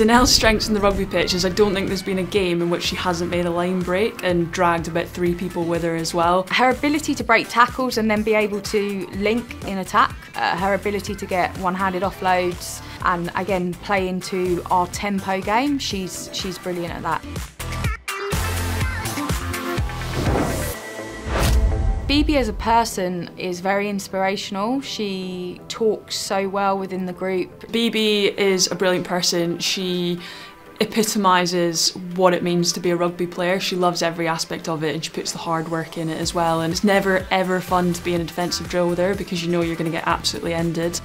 Danelle's strengths in the rugby pitch is I don't think there's been a game in which she hasn't made a line break and dragged about three people with her as well. Her ability to break tackles and then be able to link in attack, uh, her ability to get one-handed offloads and again play into our tempo game, she's, she's brilliant at that. Bibi as a person is very inspirational. She talks so well within the group. Bibi is a brilliant person. She epitomises what it means to be a rugby player. She loves every aspect of it and she puts the hard work in it as well. And it's never ever fun to be in a defensive drill with her because you know you're going to get absolutely ended.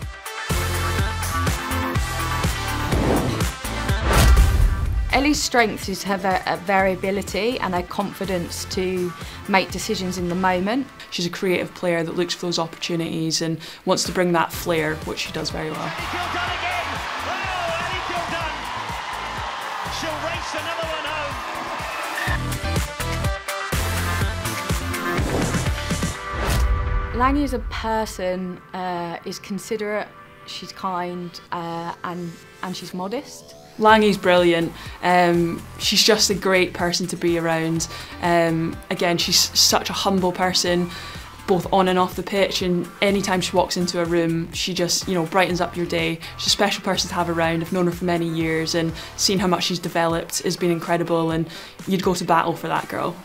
Ellie's strength is her variability and her confidence to make decisions in the moment. She's a creative player that looks for those opportunities and wants to bring that flair, which she does very well. Lagi as a person uh, is considerate, she's kind uh, and, and she's modest. Lagi's brilliant. Um, she's just a great person to be around. Um, again, she's such a humble person, both on and off the pitch. And anytime she walks into a room, she just you know brightens up your day. She's a special person to have around. I've known her for many years, and seeing how much she's developed has been incredible. And you'd go to battle for that girl.